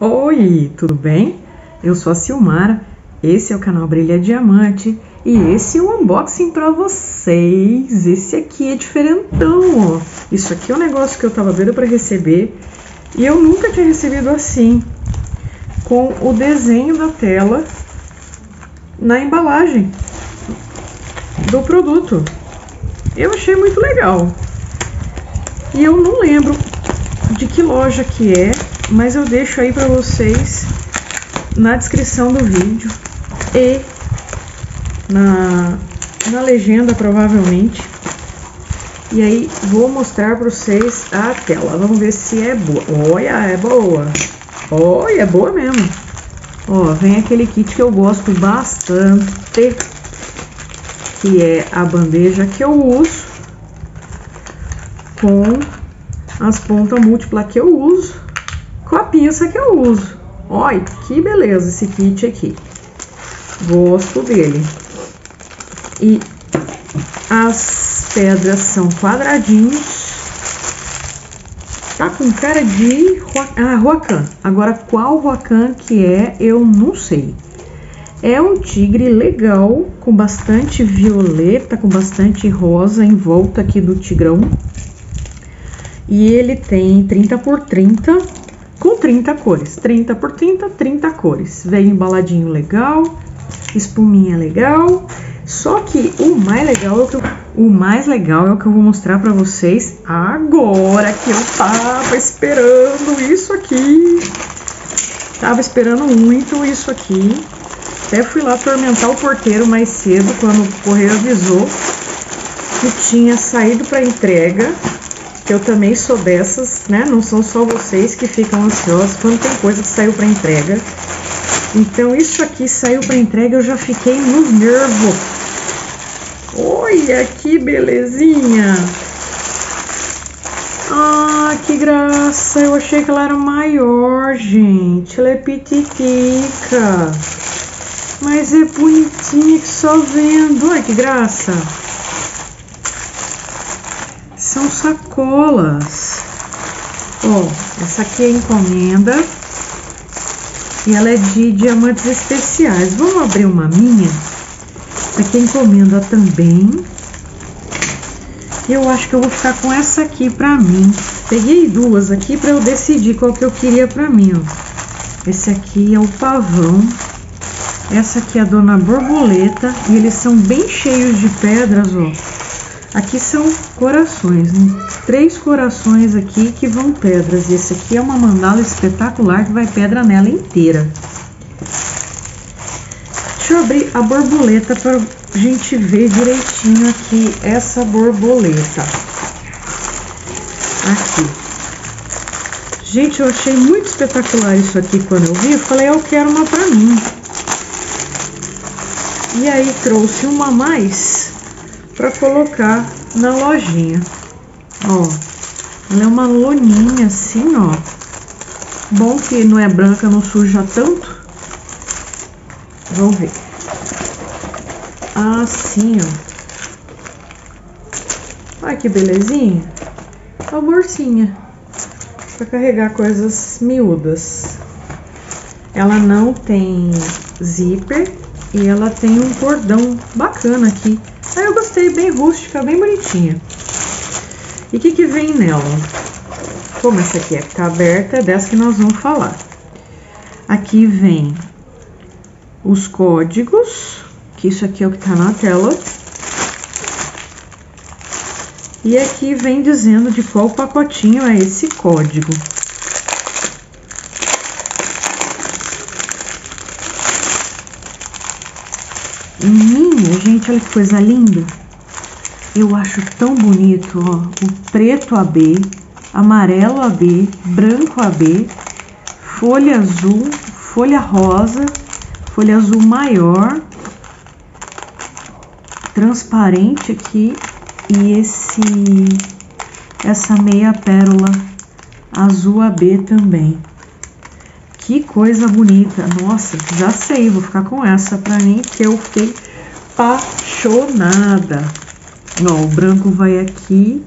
Oi, tudo bem? Eu sou a Silmara, esse é o canal Brilha Diamante e esse é o unboxing para vocês. Esse aqui é diferentão, ó. Isso aqui é um negócio que eu tava doida para receber e eu nunca tinha recebido assim, com o desenho da tela na embalagem do produto. Eu achei muito legal. E eu não lembro de que loja que é, mas eu deixo aí para vocês na descrição do vídeo e na, na legenda provavelmente. E aí vou mostrar para vocês a tela. Vamos ver se é boa. Olha, é boa. Olha, é boa mesmo. Ó, vem aquele kit que eu gosto bastante, que é a bandeja que eu uso com as pontas múltiplas que eu uso, com a pinça que eu uso. Olha, que beleza esse kit aqui. Gosto dele. E as pedras são quadradinhos. Tá com cara de ah, Roacan. Agora, qual Roacan que é, eu não sei. É um tigre legal, com bastante violeta, com bastante rosa em volta aqui do tigrão. E ele tem 30 por 30 com 30 cores. 30 por 30, 30 cores. Vem embaladinho legal, espuminha legal. Só que o mais legal é o que eu, o mais legal é o que eu vou mostrar para vocês agora que eu tava esperando isso aqui. Tava esperando muito isso aqui. Até fui lá atormentar o porteiro mais cedo quando o correio avisou que tinha saído para entrega eu também sou dessas, né? Não são só vocês que ficam ansiosos quando tem coisa que saiu para entrega. Então isso aqui saiu para entrega, eu já fiquei nos nervos. Olha que belezinha! Ah, que graça! Eu achei que ela era maior, gente. Ela é pititica. Mas é bonitinha que só vendo. Olha que graça! São sacolas. Ó, essa aqui é encomenda e ela é de diamantes especiais. Vamos abrir uma minha. Aqui é encomenda também. Eu acho que eu vou ficar com essa aqui pra mim. Peguei duas aqui pra eu decidir qual que eu queria pra mim, ó. Esse aqui é o pavão. Essa aqui é a dona borboleta. E eles são bem cheios de pedras, ó. Aqui são corações, né? três corações aqui que vão pedras. Esse aqui é uma mandala espetacular que vai pedra nela inteira. Deixa eu abrir a borboleta para a gente ver direitinho aqui essa borboleta. Aqui. Gente, eu achei muito espetacular isso aqui quando eu vi. Eu falei, eu quero uma para mim. E aí trouxe uma mais para colocar na lojinha. Ó, ela é uma loninha assim, ó. Bom que não é branca, não suja tanto. Vamos ver. Assim, ó. Olha que belezinha. Uma bolsinha. Para carregar coisas miúdas. Ela não tem zíper e ela tem um cordão bacana aqui Aí eu gostei, bem rústica, bem bonitinha. E o que, que vem nela? Como essa aqui é que tá aberta, é dessa que nós vamos falar. Aqui vem os códigos, que isso aqui é o que tá na tela. E aqui vem dizendo de qual pacotinho é esse código. Minha, gente, olha que coisa linda. Eu acho tão bonito, ó. O preto AB, amarelo AB, branco AB, folha azul, folha rosa, folha azul maior, transparente aqui e esse essa meia pérola azul AB também. Que coisa bonita. Nossa, já sei, vou ficar com essa pra mim, que eu fiquei apaixonada. Ó, o branco vai aqui,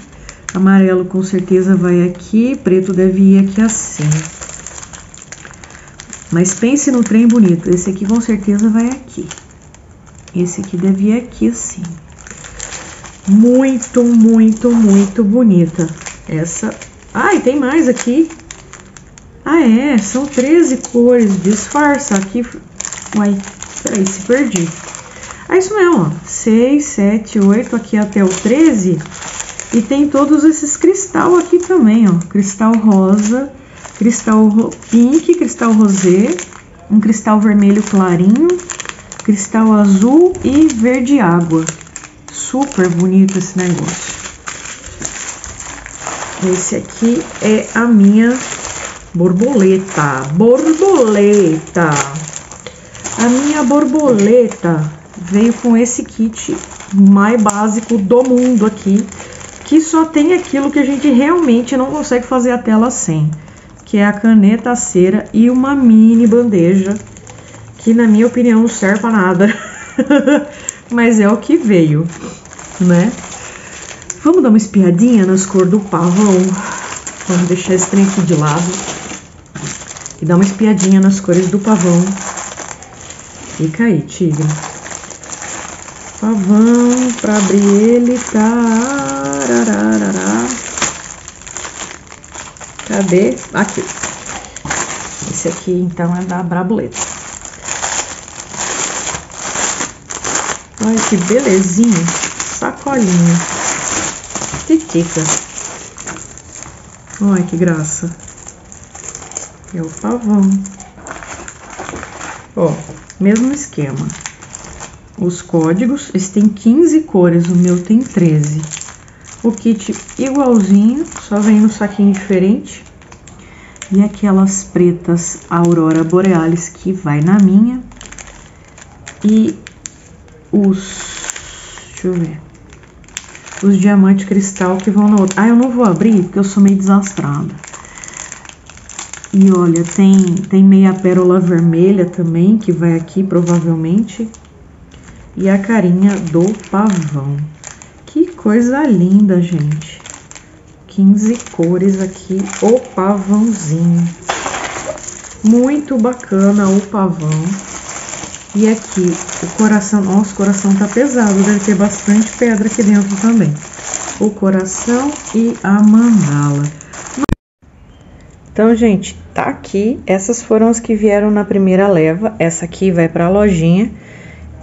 amarelo com certeza vai aqui, preto deve ir aqui assim. Mas pense no trem bonito. Esse aqui com certeza vai aqui. Esse aqui deve ir aqui assim. Muito, muito, muito bonita. Essa. Ai, tem mais aqui. Ah, é. São 13 cores. Disfarça. Aqui. Uai, peraí, se perdi. É isso mesmo, ó. 6, 7, 8, aqui até o 13. E tem todos esses cristal aqui também, ó. Cristal rosa, cristal pink, cristal rosé, um cristal vermelho clarinho, cristal azul e verde água. Super bonito esse negócio. Esse aqui é a minha borboleta. Borboleta. A minha borboleta veio com esse kit mais básico do mundo aqui, que só tem aquilo que a gente realmente não consegue fazer a tela sem que é a caneta, a cera e uma mini bandeja, que na minha opinião não serve para nada, mas é o que veio, né? Vamos dar uma espiadinha nas cores do pavão. Vamos deixar esse trem aqui de lado e dar uma espiadinha nas cores do pavão. Fica aí, tigre. Pavão, para abrir ele, tá. Cadê? Aqui. Esse aqui, então, é da Brabuleta. Olha que belezinha. Sacolinha. Titica. Olha que graça. É o pavão. Ó, mesmo esquema. Os códigos, esse tem 15 cores, o meu tem 13. O kit igualzinho, só vem no saquinho diferente. E aquelas pretas Aurora Borealis que vai na minha. E os... deixa eu ver. Os diamante cristal que vão no outro. Ah, eu não vou abrir porque eu sou meio desastrada. E olha, tem, tem meia pérola vermelha também, que vai aqui provavelmente. E a carinha do pavão. Que coisa linda, gente. 15 cores aqui, o pavãozinho. Muito bacana o pavão. E aqui, o coração, nossa, o coração tá pesado, deve ter bastante pedra aqui dentro também. O coração e a mandala. Então, gente, tá aqui. Essas foram as que vieram na primeira leva. Essa aqui vai para a lojinha.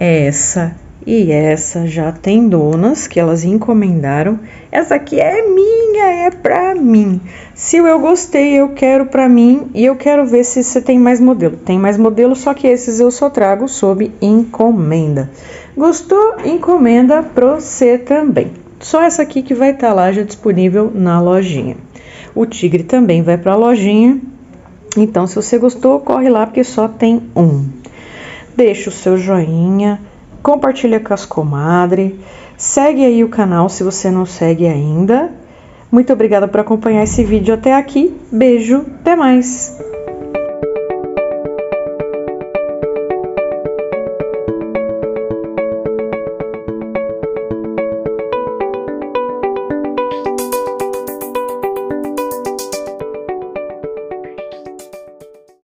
Essa e essa já tem donas que elas encomendaram. Essa aqui é minha, é pra mim. Se eu gostei, eu quero pra mim e eu quero ver se você tem mais modelo. Tem mais modelo, só que esses eu só trago sob encomenda. Gostou? Encomenda pra você também. Só essa aqui que vai estar tá lá já disponível na lojinha. O tigre também vai para lojinha. Então, se você gostou, corre lá porque só tem um. Deixa o seu joinha, compartilha com as comadres, segue aí o canal se você não segue ainda. Muito obrigada por acompanhar esse vídeo até aqui. Beijo, até mais!